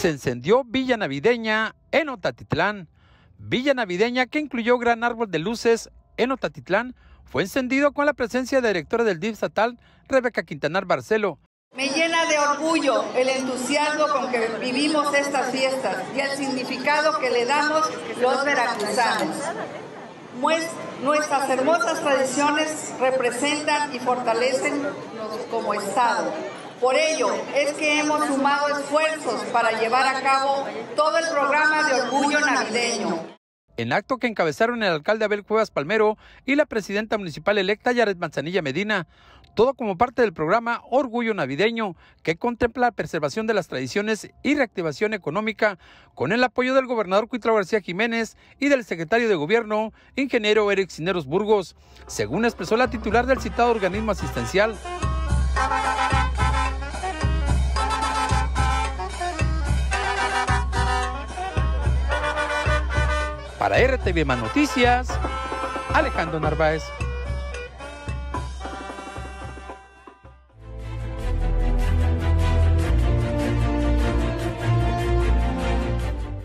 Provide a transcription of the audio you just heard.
se encendió Villa Navideña en Otatitlán. Villa Navideña que incluyó gran árbol de luces en Otatitlán fue encendido con la presencia de la directora del DIF estatal, Rebeca Quintanar Barcelo. Me llena de orgullo el entusiasmo con que vivimos estas fiestas y el significado que le damos los veracruzanos. Nuestras hermosas tradiciones representan y fortalecen como Estado. Por ello es que hemos sumado esfuerzos para llevar a cabo todo el programa de orgullo navideño. En acto que encabezaron el alcalde Abel Cuevas Palmero y la presidenta municipal electa Yaret Manzanilla Medina, todo como parte del programa Orgullo Navideño, que contempla la preservación de las tradiciones y reactivación económica, con el apoyo del gobernador Cuitro García Jiménez y del secretario de Gobierno, ingeniero Eric Cineros Burgos, según expresó la titular del citado organismo asistencial. Para RTV Más Noticias, Alejandro Narváez.